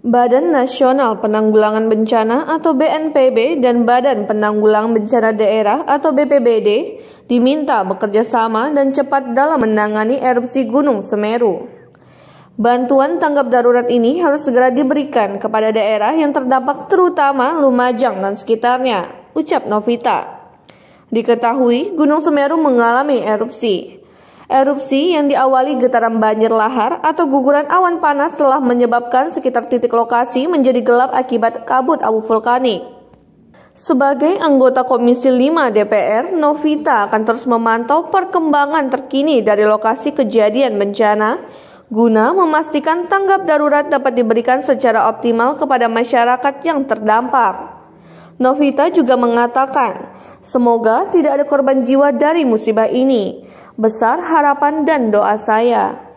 Badan Nasional Penanggulangan Bencana atau BNPB dan Badan Penanggulangan Bencana Daerah atau BPBD diminta bekerja sama dan cepat dalam menangani erupsi Gunung Semeru. Bantuan tanggap darurat ini harus segera diberikan kepada daerah yang terdampak terutama Lumajang dan sekitarnya, ucap Novita. Diketahui Gunung Semeru mengalami erupsi. Erupsi yang diawali getaran banjir lahar atau guguran awan panas telah menyebabkan sekitar titik lokasi menjadi gelap akibat kabut abu vulkanik. Sebagai anggota Komisi 5 DPR, Novita akan terus memantau perkembangan terkini dari lokasi kejadian bencana guna memastikan tanggap darurat dapat diberikan secara optimal kepada masyarakat yang terdampak. Novita juga mengatakan, semoga tidak ada korban jiwa dari musibah ini. Besar harapan dan doa saya.